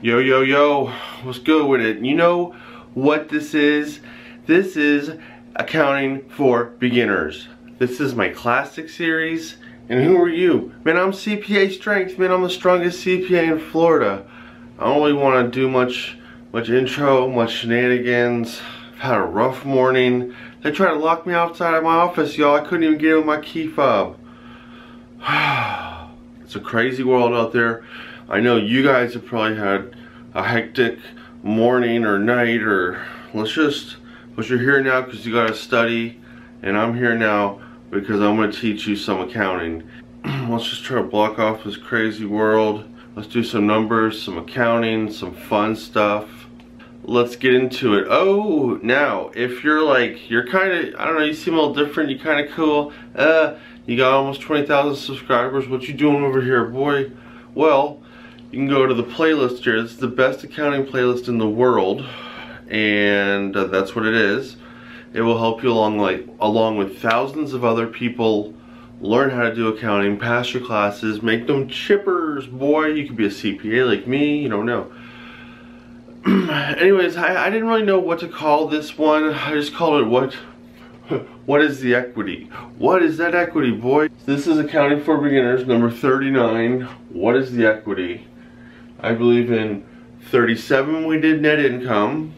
Yo, yo, yo, what's good with it? You know what this is? This is accounting for beginners. This is my classic series. And who are you? Man, I'm CPA Strength. Man, I'm the strongest CPA in Florida. I don't really want to do much, much intro, much shenanigans. I've had a rough morning. They tried to lock me outside of my office, y'all. I couldn't even get in with my key fob. it's a crazy world out there. I know you guys have probably had a hectic morning or night or let's just, but you're here now because you got to study and I'm here now because I'm going to teach you some accounting. let's just try to block off this crazy world. Let's do some numbers, some accounting, some fun stuff. Let's get into it. Oh, now, if you're like, you're kind of, I don't know, you seem a little different, you kind of cool. Uh, you got almost 20,000 subscribers. What you doing over here, boy? Well, you can go to the playlist here. It's the best accounting playlist in the world, and uh, that's what it is. It will help you along like along with thousands of other people learn how to do accounting, pass your classes, make them chippers, boy. You could be a CPA like me, you don't know. Anyways, I, I didn't really know what to call this one. I just called it what what is the equity? What is that equity, boy? This is Accounting for Beginners, number 39. What is the equity? I believe in 37 we did net income.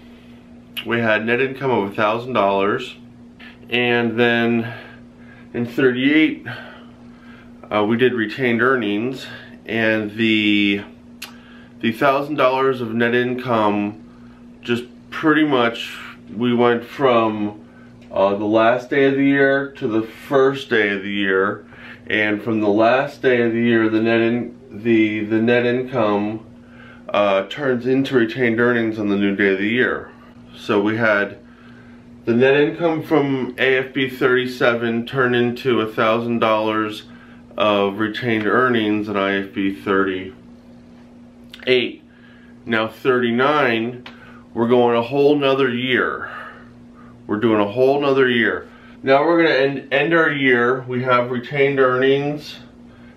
We had net income of $1,000. And then in 38 uh, we did retained earnings and the the thousand dollars of net income just pretty much we went from uh, the last day of the year to the first day of the year and from the last day of the year the net in, the the net income uh, turns into retained earnings on the new day of the year. So we had the net income from AFB 37 turn into a thousand dollars of retained earnings in AFB 38. Now 39, we're going a whole nother year. We're doing a whole nother year. Now we're gonna end, end our year. We have retained earnings.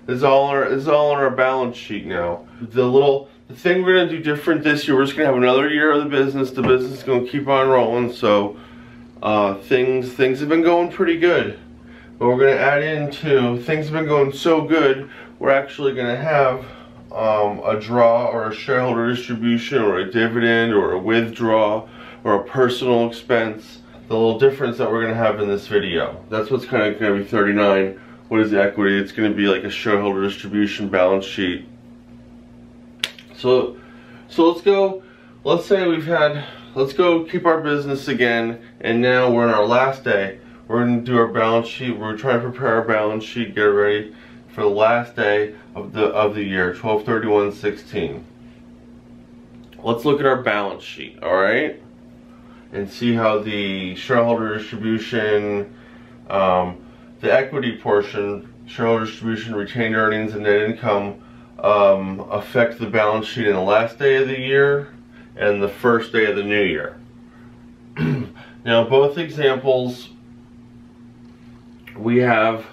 This is all our, this is all on our balance sheet now. The little the thing we're going to do different this year, we're just going to have another year of the business. The business is going to keep on rolling. So uh, things things have been going pretty good. But we're going to add into, things have been going so good, we're actually going to have um, a draw or a shareholder distribution or a dividend or a withdraw or a personal expense. The little difference that we're going to have in this video. That's what's kind of going to be 39. What is the equity? It's going to be like a shareholder distribution balance sheet so, so let's go, let's say we've had, let's go keep our business again, and now we're in our last day. We're gonna do our balance sheet, we're trying to prepare our balance sheet, get ready for the last day of the, of the year, 12-31-16. Let's look at our balance sheet, all right? And see how the shareholder distribution, um, the equity portion, shareholder distribution, retained earnings, and net income um, affect the balance sheet in the last day of the year and the first day of the new year. now both examples we have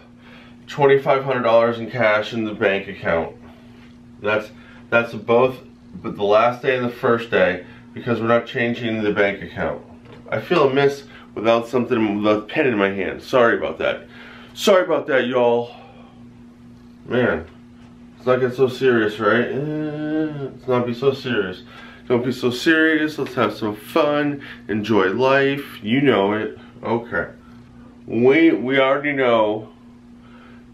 $2,500 in cash in the bank account. That's that's both but the last day and the first day because we're not changing the bank account. I feel amiss without something with a pen in my hand. Sorry about that. Sorry about that, y'all. Man. Let's not get so serious, right? Eh, let's not be so serious. Don't be so serious. Let's have some fun. Enjoy life. You know it. Okay. We, we already know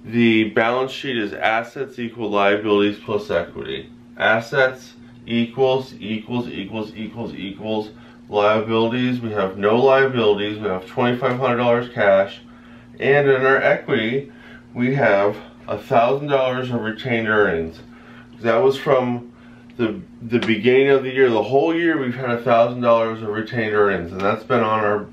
the balance sheet is assets equal liabilities plus equity. Assets equals, equals, equals, equals, equals. Liabilities, we have no liabilities. We have $2,500 cash. And in our equity, we have $1,000 of retained earnings. That was from the the beginning of the year. The whole year we've had $1,000 of retained earnings and that's been on our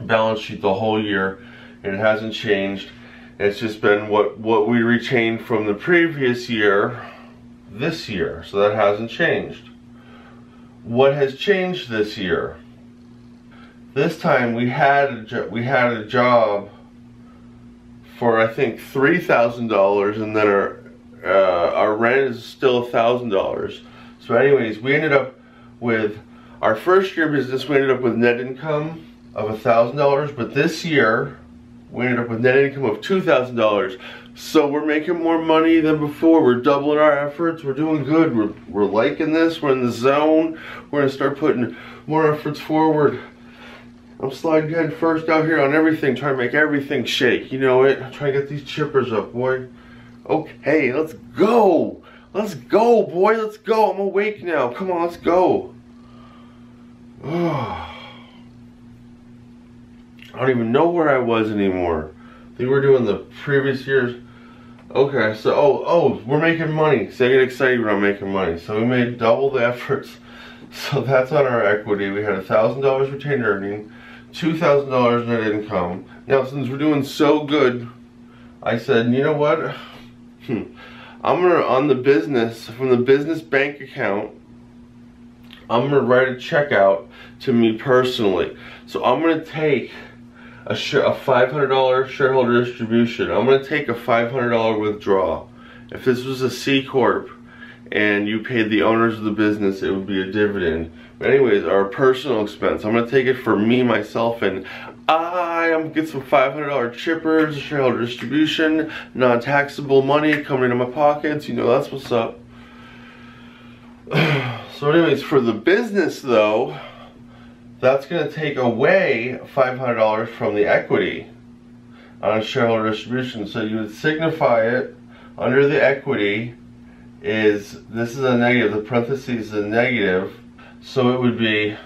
balance sheet the whole year and it hasn't changed. It's just been what, what we retained from the previous year this year. So that hasn't changed. What has changed this year? This time we had a, we had a job for I think three thousand dollars, and then our uh, our rent is still a thousand dollars. So anyways, we ended up with our first year business, we ended up with net income of a $1,000, but this year we ended up with net income of $2,000. So we're making more money than before. We're doubling our efforts. We're doing good. We're, we're liking this. We're in the zone. We're to start putting more efforts forward. I'm sliding head first out here on everything, trying to make everything shake. You know it. I'm trying to get these chippers up, boy. Okay, let's go. Let's go, boy. Let's go. I'm awake now. Come on, let's go. I don't even know where I was anymore. I think we're doing the previous year's. Okay, so, oh, oh, we're making money. So I get excited when I'm making money. So we made double the efforts. So that's on our equity. We had a $1,000 retained earning, $2,000 net income. Now, since we're doing so good, I said, you know what? Hmm. I'm gonna, on the business, from the business bank account, I'm gonna write a check out to me personally. So I'm gonna take a, a $500 shareholder distribution. I'm gonna take a $500 withdrawal. If this was a C Corp and you paid the owners of the business, it would be a dividend. But anyways, our personal expense, I'm gonna take it for me, myself, and I am get some $500 chippers, shareholder distribution, non-taxable money coming into my pockets. You know, that's what's up. so anyways, for the business though, that's to take away $500 from the equity on a shareholder distribution. So you would signify it under the equity is, this is a negative, the parentheses is a negative, so it would be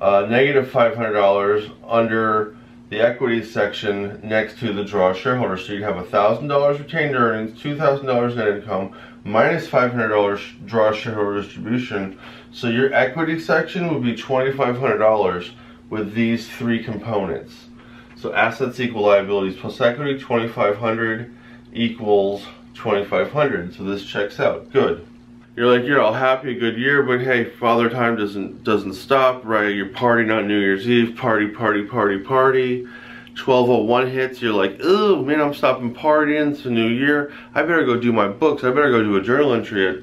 uh, negative $500 under the equity section next to the draw shareholder. So you'd have $1,000 retained earnings, $2,000 net income, minus $500 draw shareholder distribution. So your equity section would be $2,500 with these three components. So assets equal liabilities plus equity, 2,500 equals 2,500. So this checks out, good. You're like, you're all happy, good year, but hey, father time doesn't doesn't stop, right? You're partying on New Year's Eve, party, party, party, party. 1201 hits, you're like, oh man, I'm stopping partying, it's a new year. I better go do my books. I better go do a journal entry at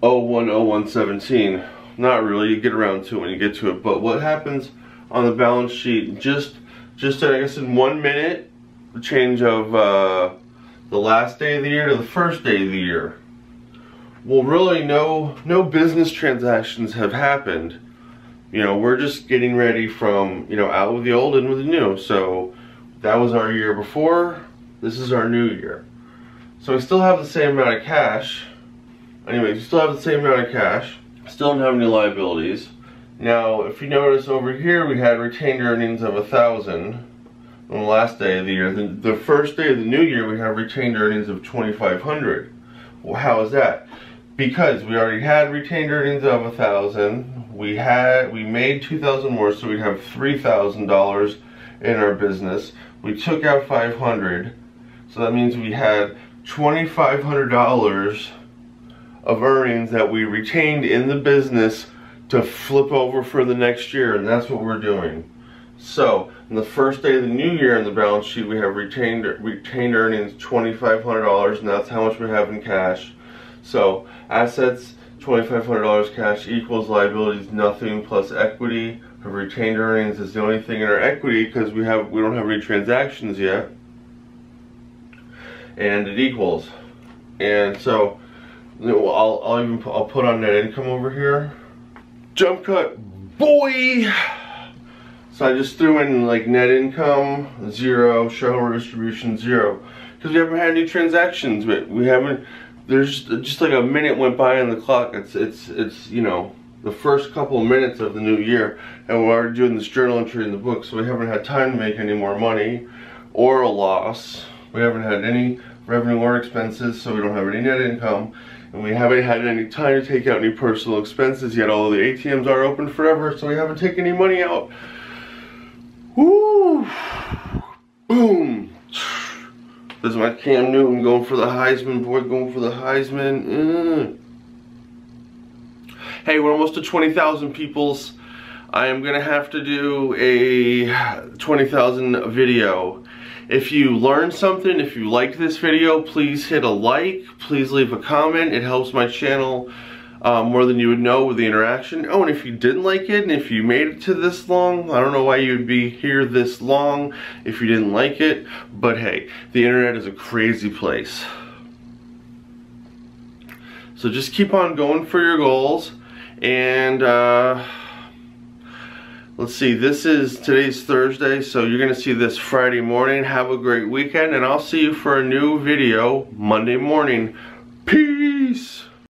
010117. Not really, you get around to it when you get to it. But what happens on the balance sheet, just, just I guess in one minute, change of uh, the last day of the year to the first day of the year. Well, really, no, no business transactions have happened you know, we're just getting ready from, you know, out with the old and with the new. So that was our year before. This is our new year. So we still have the same amount of cash. Anyways, we still have the same amount of cash. Still don't have any liabilities. Now, if you notice over here, we had retained earnings of a thousand on the last day of the year. The, first day of the new year, we have retained earnings of 2,500. Well, how is that? Because we already had retained earnings of a thousand we had we made 2000 more so we'd have $3,000 in our business we took out 500 so that means we had $2,500 of earnings that we retained in the business to flip over for the next year and that's what we're doing so on the first day of the new year in the balance sheet we have retained retained earnings $2,500 and that's how much we have in cash so assets $2,500 cash equals liabilities nothing plus equity. Her retained earnings is the only thing in our equity because we have we don't have any transactions yet. And it equals. And so I'll, I'll even I'll put on net income over here. Jump cut, boy! So I just threw in like net income, zero, shareholder distribution, zero. Because we haven't had any transactions, but we haven't there's just like a minute went by on the clock. It's it's it's you know the first couple of minutes of the new year, and we're already doing this journal entry in the book, so we haven't had time to make any more money or a loss. We haven't had any revenue or expenses, so we don't have any net income, and we haven't had any time to take out any personal expenses yet. Although the ATMs are open forever, so we haven't taken any money out. Woo! Boom! This is my Cam Newton going for the Heisman. Boy, going for the Heisman. Mm. Hey, we're almost to 20,000 peoples. I am going to have to do a 20,000 video. If you learned something, if you like this video, please hit a like. Please leave a comment. It helps my channel uh, more than you would know with the interaction. Oh, and if you didn't like it, and if you made it to this long, I don't know why you'd be here this long if you didn't like it, but hey, the internet is a crazy place. So just keep on going for your goals, and uh, let's see, this is, today's Thursday, so you're gonna see this Friday morning. Have a great weekend, and I'll see you for a new video Monday morning. Peace!